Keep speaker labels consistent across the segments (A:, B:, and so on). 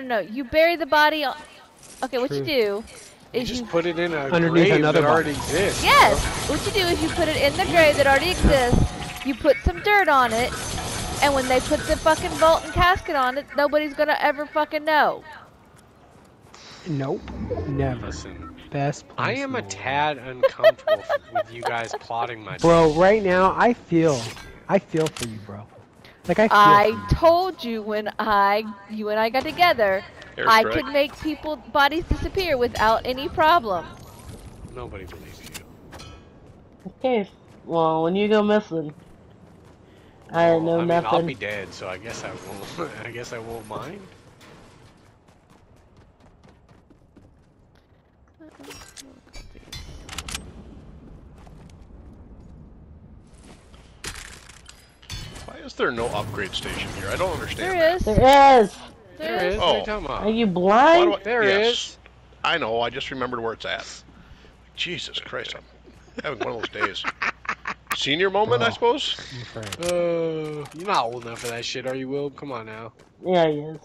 A: no, no. You bury the body. On... Okay, what you
B: True.
A: do
C: You
A: is
C: just
A: you.
C: put it in a
B: Underneath
C: grave
B: another
C: that
B: box.
C: already exists.
A: Yes. What you do is you put it in the grave that already exists. You put some dirt on it, and when they put the fucking vault and casket on it, nobody's gonna ever fucking know.
B: Nope. Never.
C: Listen,
B: Best.
C: I am a
B: in the world.
C: tad uncomfortable with you guys plotting my.
B: Bro, right now I feel, I feel for you, bro. Like I.
A: I told you when I, you and I got together, I
D: Airstrike.
A: could make people bodies disappear without any problem.
C: Nobody believes you.
E: Okay, well, when you go missing, I
C: Well,
E: know
C: I mean,
E: nothing.
C: I'll be dead, so I guess I won't. I guess I won't mind.
D: Is there no upgrade station here? I don't understand
A: There
D: that.
A: is.
E: There is.
C: There is.
D: Oh.
C: What are you talking
E: Are you blind?
D: do I-
C: There
D: yes.
C: is.
D: I know. I just remembered where it's at. Jesus Christ, I'm having one of those days. Senior moment, I suppose.
B: I'm.
C: Uh, you're not old enough for that shit, are you, Will? Come on now.
E: Yeah, he is.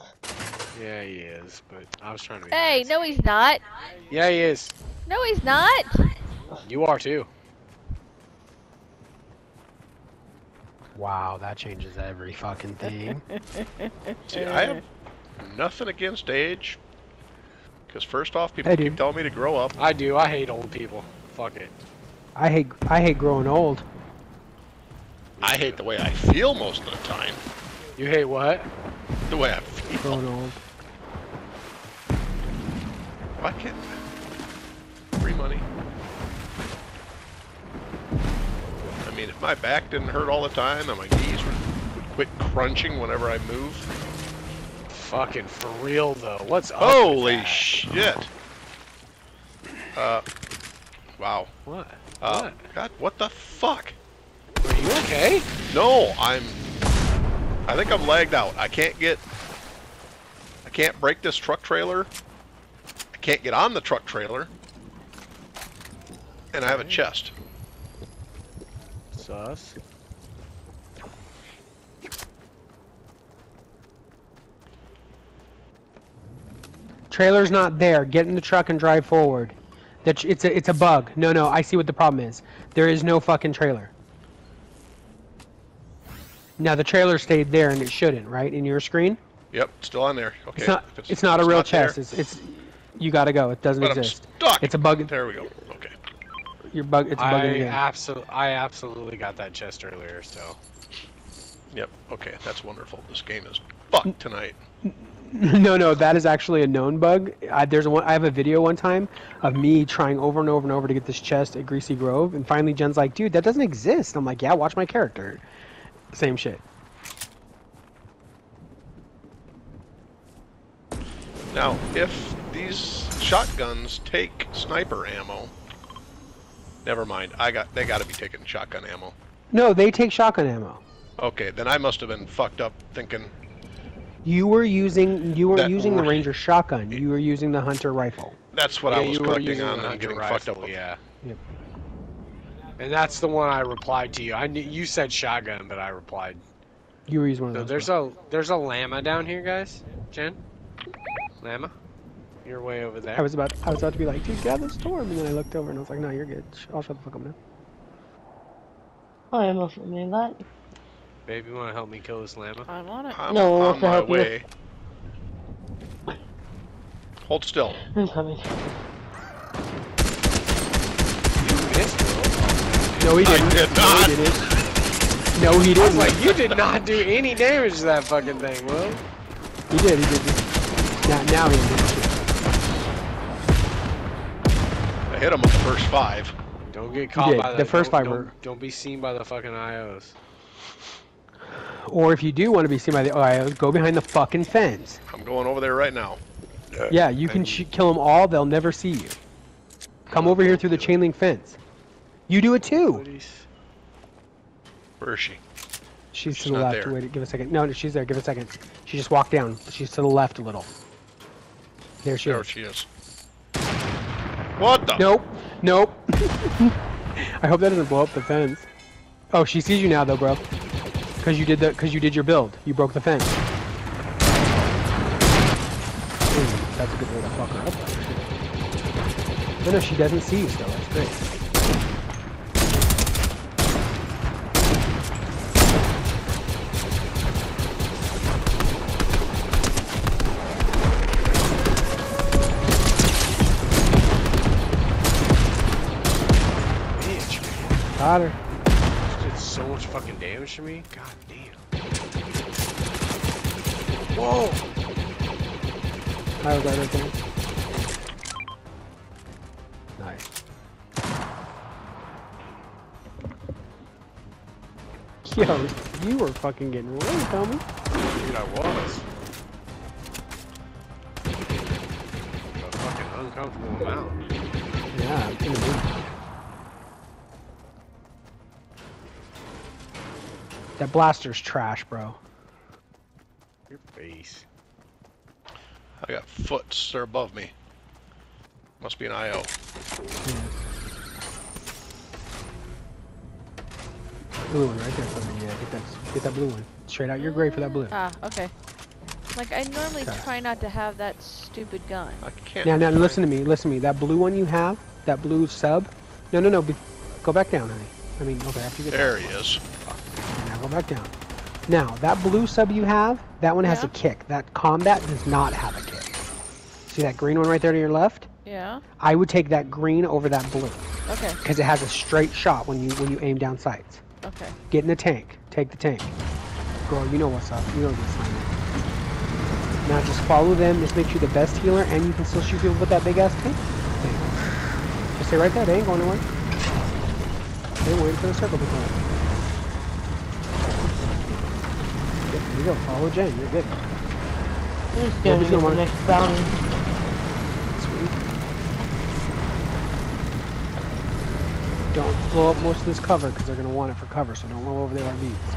C: Yeah, he is, but I was trying to be.
A: Hey,
C: nice.
A: no, he's not.
C: Yeah, he is.
A: No, he's not.
C: You are too.
B: Wow, that changes every fucking thing.
D: See, I have nothing against age. Because first off, people
B: I do.
D: keep telling me to grow up.
C: I do. I hate old people. Fuck it.
B: I hate, I hate growing old.
D: I hate the way I feel most of the time.
C: You hate what?
D: The way I feel.
B: Growing old.
D: Why can't free money? I mean, if my back didn't hurt all the time and my knees would, would quit crunching whenever I move.
C: Fucking for real though. What's up?
D: Holy shit! Uh, wow.
C: What?
D: Uh,
C: What?
D: God, what the fuck?
C: Are you okay?
D: No, I'm. I think I'm lagged out. I can't get. I can't break this truck trailer. I can't get on the truck trailer. And I have a chest.
C: Sus.
B: Trailer's not there. Get in the truck and drive forward. That it's a it's a bug. No, no. I see what the problem is. There is no fucking trailer. Now the trailer stayed there and it shouldn't, right? In your screen.
D: Yep, still on there. Okay.
B: It's not.
D: if
B: It's, not a
D: if
B: real
D: there-
B: chest. It's it's. You gotta go. It doesn't
D: But I'm
B: exist.
D: stuck.
B: It's a bug.
D: There we go. Okay.
B: Your bug. It's a bug
C: I absolutely, I absolutely got that chest earlier. So
D: Yep. Okay. That's wonderful. This game is fucked tonight.
B: no, no, that is actually a known bug. I, there's one. I have a video one time of me trying over and over and over to get this chest at Greasy Grove, and finally Jen's like, "Dude, that doesn't exist." I'm like, "Yeah, watch my character." Same shit.
D: Now, if these shotguns take sniper ammo, never mind. I got. They got to be taking shotgun ammo.
B: No, they take shotgun ammo.
D: Okay, then I must have been fucked up thinking.
B: You were using you were
D: That
B: using the Ranger shotgun. You were using the Hunter rifle.
D: That's what
C: yeah,
D: I was
C: you were
D: collecting
C: using
D: on
C: the
D: and getting
C: rifle,
D: fucked up. with.
C: Yeah.
B: Yep.
C: And that's the one I replied to you. I knew you said shotgun, but I replied.
B: You were using one
C: So
B: of those.
C: there's a there's a llama down here, guys. Jen, llama, you're way over there.
B: I was about I was about to be like, dude, get out of the storm, and then I looked over and I was like, no, you're good. I'll shut the fuck up now.
E: Oh, I almost made that.
C: Baby, you want to help me kill this llama?
A: I'm on it.
D: I'm
E: No, we'll
D: on my
E: help you.
D: way. Hold still.
E: I'm coming.
B: No, he
D: I
B: didn't.
D: did
B: No, he didn't. No, he didn't.
C: was like, you did not do any damage to that fucking thing, Will.
B: He did. He did. Now, now he did.
D: I hit him on the first five.
C: Don't get caught
B: did.
C: by
B: The
C: that.
B: first
C: don't,
B: five were-
C: Don't, don't be seen by the fucking IOs.
B: Or if you do want to be seen by the OIOs, go behind the fucking fence.
D: I'm going over there right now.
B: Yeah, you can sh- kill them all. They'll never see you. Come over here through the chain link fence. You do it too.
D: Where is she?
B: She's,
D: She's
B: to the
D: not
B: left.
D: there.
B: Wait, give a second. No, no, she's there. Give a second. She just walked down. She's to the left a little. There she
D: There
B: is.
D: she is. What the?
B: Nope. Nope. I hope that doesn't blow up the fence. Oh, she sees you now though, bro. Cause you did the, cause you did your build. You broke the fence. Ooh, that's a good way to fuck her up. No, no, she doesn't see you still. That's great. Got her.
C: She did so much fucking damage to me. God damn. Whoa!
B: I was right there. Nice. Yo, you were fucking getting ready, Tommy.
C: Dude, I was. A fucking uncomfortable amount.
B: Yeah, That blaster's trash, bro.
C: Your face.
D: I got foots. They're above me. Must be an IO.
B: Blue one right there for me. Yeah, get that, get that blue one. Straight out You're great for that blue.
A: Ah, okay. Like I normally
B: Okay.
A: try not to have that stupid gun.
D: I can't.
B: Now, now,
D: find-
B: listen to me. Listen to me. That blue one you have, that blue sub. No, no, no. Be, go back down, honey. I mean, okay, after you get
D: There he is.
B: Go back down. Now, that blue sub you have, that one has
A: Yeah.
B: a kick. That combat does not have a kick. See that green one right there to your left?
A: Yeah.
B: I would take that green over that blue
A: Okay.
B: because it has a straight shot when you when you aim down sights.
A: Okay.
B: Get in the tank. Take the tank. Girl, you know what's up. You know this thing. Now just follow them. Just make sure the best healer, and you can still shoot people with that big ass tank. thing. Just stay right there. They ain't going nowhere. They're waiting for the circle to come. Yep, There you go. Follow Jen. You're good.
E: I'm just gonna get
B: gonna
E: the next bounty.
B: Sweet. Don't blow up most of this cover because they're going to want it for cover, so don't roll over their RVs.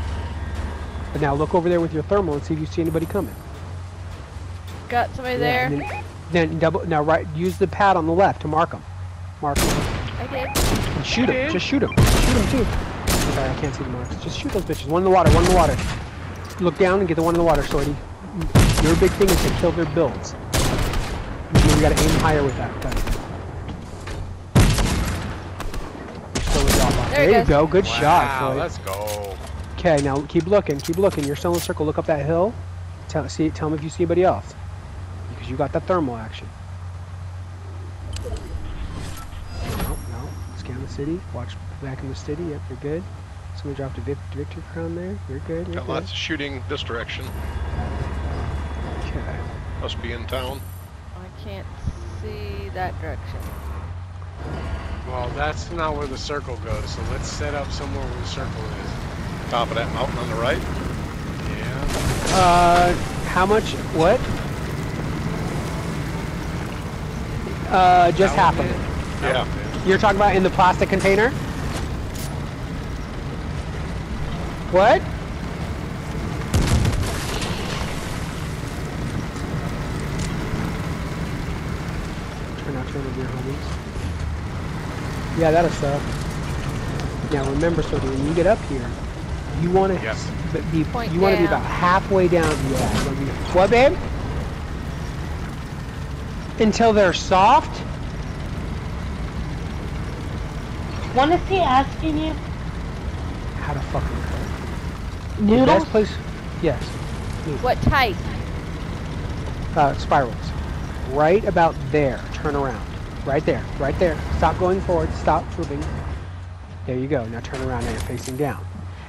B: But now look over there with your thermal and see if you see anybody coming.
A: Got somebody
B: Yeah,
A: there.
B: then, then double. Now right, use the pad on the left to mark them. Mark them
A: I did.
B: and shoot them. Just shoot them. Shoot them too. Sorry, I can't see the marks. Just shoot those bitches. One in the water. One in the water. Look down and get the one in the water, Shorty. Your big thing is to kill their builds. You gotta aim higher with that. gun. Slow it drop off.
A: There
B: There, you go. Good
C: wow,
B: shot, Floyd.
C: let's go.
B: Okay, now keep looking. Keep looking. You're still in the circle. Look up that hill. Tell see. Tell them if you see anybody else, because you got that thermal action. No, no. Scan the city. Watch back in the city. Yep, you're good. Somebody dropped a vic- victory crown there. You're good. You're
D: Got
B: good.
D: lots of shooting this direction.
B: Okay.
D: Must be in town.
A: I can't see that direction.
C: Well, that's not where the circle goes, so let's set up somewhere where the circle is.
D: Top of that mountain on the right.
C: Yeah.
B: Uh, how much? What? Uh, just half of it.
D: Yeah.
B: You're talking about in the plastic container? What? Turn out turn of your homies. Yeah, that'll suck. Now remember, so when you get up here, you want to
C: Yes.
B: be
A: Point
B: you want to be about halfway down. Yeah. you be- what, babe? Until they're soft.
E: What is he asking you?
B: How to fucking cook. The
E: Noodles?
B: best place. Yes.
A: What type?
B: uh, spirals. Right about there. Turn around. Right there. Right there. Stop going forward. Stop moving. There you go. Now turn around. Now you're facing down.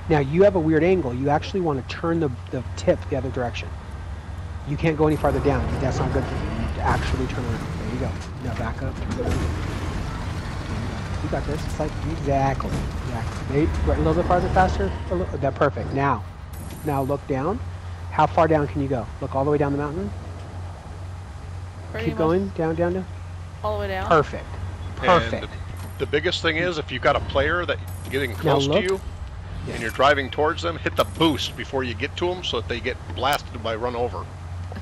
B: Now you have a weird angle. You actually want to turn the, the tip the other direction. You can't go any farther down. That's not good for you. You to actually turn around. There you go. Now back up. Turn around. There you got this. It's like exactly. Exactly. Maybe, right, a little bit farther, faster. A little, that perfect. Now, now look down. How far down can you go? Look all the way down the mountain.
A: Pretty
B: Keep going down, down, down.
A: all the way down.
B: Perfect. Perfect.
D: And the biggest thing is if you've got a player that getting close to you
B: Yeah.
D: and you're driving towards them, hit the boost before you get to them so that they get blasted by run over.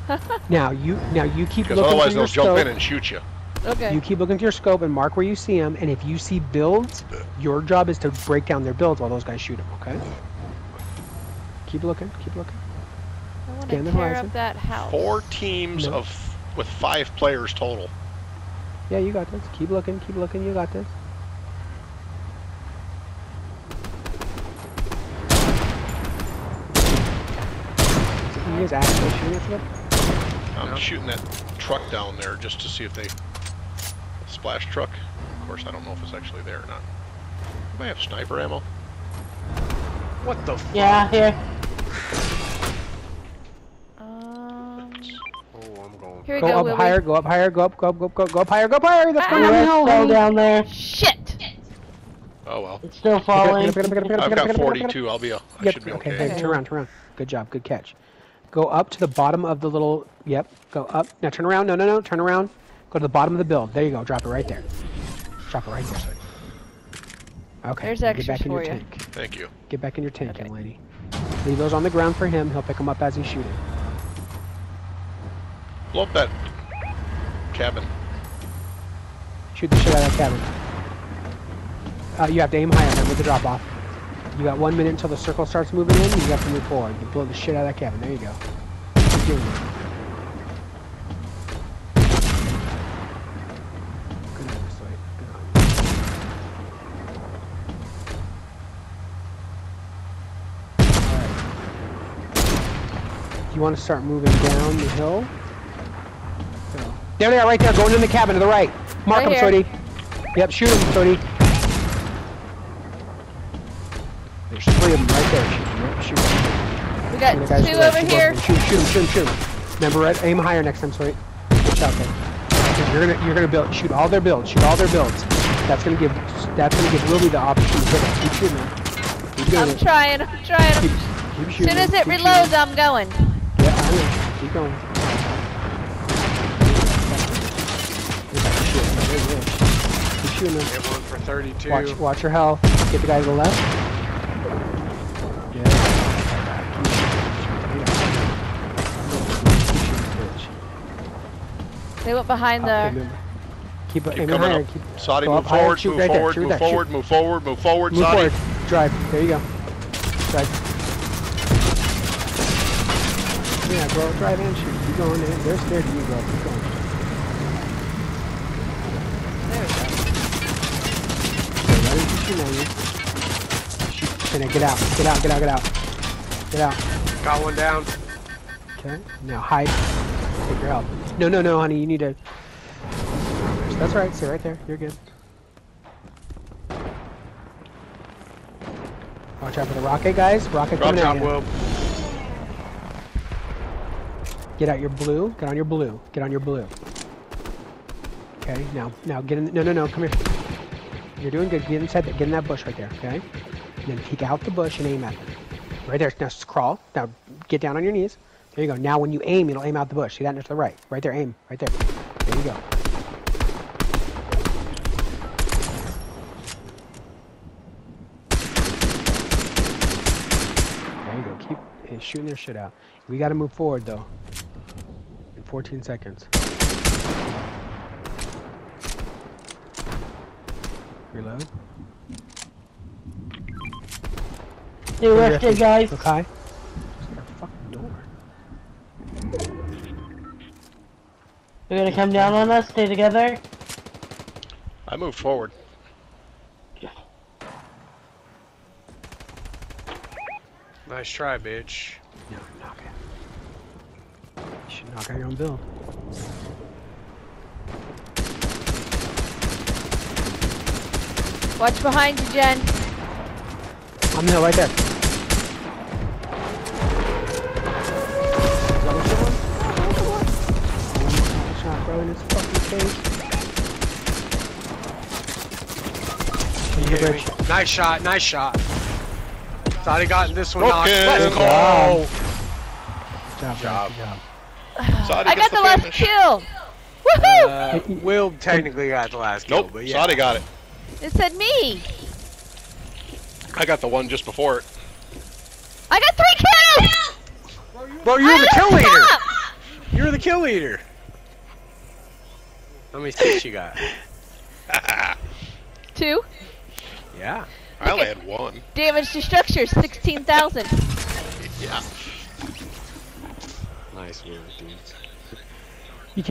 B: Now you now you keep
D: Because
B: looking
D: otherwise they'll jump
B: scope.
D: in and shoot you.
A: Okay.
B: You keep looking through your scope and mark where you see them. And if you see builds, your job is to break down their builds while those guys shoot them. Okay. Keep looking. Keep looking.
A: I want to
B: the
A: tear
B: horizon.
A: up that house.
D: Four teams
B: No.
D: of with five players total.
B: Yeah, you got this. Keep looking, keep looking, you got this. You guys actually shooting at?
D: I'm
C: Yeah.
D: shooting that truck down there just to see if they splash truck. Of course, I don't know if it's actually there or not. I have sniper ammo.
C: What the? F
E: Yeah, here.
A: Um,
C: Oh, I'm going.
A: here we
B: Go
A: go,
B: up
A: Willie.
B: higher, go up higher, go up, go up, go up, go, go up higher, go up higher! That's
A: Ah.
B: going down the
E: Let's go down there.
A: Shit!
D: Oh well.
E: It's still
B: Pick it up,
E: falling.
B: pick it up, up, pick it up,
D: I've
B: pick up,
D: got
B: pick it up, pick it up.
D: 42. I'll be. A, I
B: Yep,
D: should be
B: okay,
D: okay.
B: okay, turn around, turn around. Good job, good catch. Go up to the bottom of the little, yep, go up. Now turn around, no, no, no, turn around. Go to the bottom of the build. There you go, drop it right there. Drop it right there. Okay,
A: There's
B: get
A: extras
B: back in your
A: you.
B: tank.
D: Thank you.
B: Get back in your tank,
A: Okay.
B: young lady. Leave those on the ground for him. He'll pick them up as he's shooting.
D: Blow up that cabin.
B: Shoot the shit out of that cabin. Uh, you have to aim higher then with the drop off. You got one minute until the circle starts moving in. You have to move forward. You blow the shit out of that cabin. There you go. Keep doing it. Good on you, Slate. Good on you. Alright. You want to start moving down the hill? So. There they are, right there, going in the cabin to the right. Mark
A: Right
B: them. Sody. Yep, shoot them, Sody. There's three of them right there. Shoot them. Them.
A: We got
B: guys
A: two
B: right,
A: over here.
B: Shoot, shoot them, shoot them, shoot them. Remember, right, aim higher next time, Sody. Good shot there. You're gonna, you're gonna build, shoot all their builds, shoot all their builds. That's gonna give, that's gonna give Wilby the opportunity to hit it. Keep shooting them.
A: I'm trying, I'm trying.
B: Keep, keep shooting
A: soon as it
B: Keep
A: reloads,
B: them.
A: I'm going.
B: Yeah, Keep going. Look shit. There you go. Keep shooting them.
C: Hit one for 32.
B: Watch, watch your health. Get the guy to the left. Yeah.
A: They went behind the.
B: Keep,
D: Keep coming
B: higher.
D: up.
B: Keep,
D: Saudi,
B: go
D: move
B: up higher,
D: forward, move
B: right
D: forward, move
B: that, shoot.
D: forward, move forward, move forward,
B: Move
D: Saudi.
B: forward. Drive. There you go. Drive. Yeah, bro. Drive and shoot. Keep going. Man. They're scared of you, bro. Keep going.
A: There we go.
B: Okay, let him shoot on you. Shoot. Okay, get out. Get out. Get out. Get out. Get out.
C: Got one down.
B: Okay. Now hide. Take your help. No, no, no, honey. You need to. That's right. Stay right there. You're good. Watch out for the rocket, guys. Rocket
C: Drop
B: coming at
C: shot,
B: you.
C: Will.
B: Get out your blue. Get on your blue. Get on your blue. Okay. Now, now get in. No, no, no. Come here. You're doing good. Get inside. The, get in that bush right there. Okay. And then peek out the bush and aim at them. Right there. Now crawl. Now get down on your knees. There you go. Now when you aim, it'll aim out the bush. See that? And to the right. Right there. Aim. Right there. There you go. There you go. Keep eh, shooting their shit out. We got to move forward though. In 14 seconds. Reload.
E: They lifted, guys.
B: Look high. Just got a fucking door.
E: They're gonna come down on us. Stay together.
D: I move forward. Yeah.
C: Nice try, bitch.
B: No, knock it. You should knock out your own build.
A: Watch behind you, Jen.
B: I'm hill right there. Is that what you want? Is that what you want? Shot, bro, in his fucking face.
C: He
B: Into
C: hit me.
B: bridge.
C: Nice shot, nice shot. Thought he got this one
D: Okay.
C: knocked. Let's
D: Good
C: go.
B: job. Good job,
D: Job.
B: Good job.
D: Saudi
A: I got the last
D: finish.
A: kill. Woohoo!
C: Uh, Will technically got the last kill,
D: Nope,
C: but yeah.
D: Saudi got it.
A: it said me.
D: I got the one just before it.
A: I got three kills.
C: Bro, you're the kill leader.
A: stop!
C: You're the kill leader. How many sticks you got?
A: Two.
C: Yeah.
D: I only had one.
A: Damage to structure, 16,000.
D: Yeah.
C: Nice move, dudes.